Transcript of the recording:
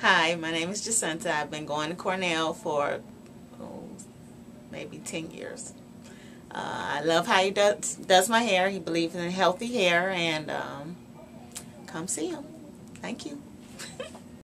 Hi, my name is Jacinta. I've been going to Cornell for oh, maybe 10 years. Uh, I love how he does, does my hair. He believes in healthy hair and um, come see him. Thank you.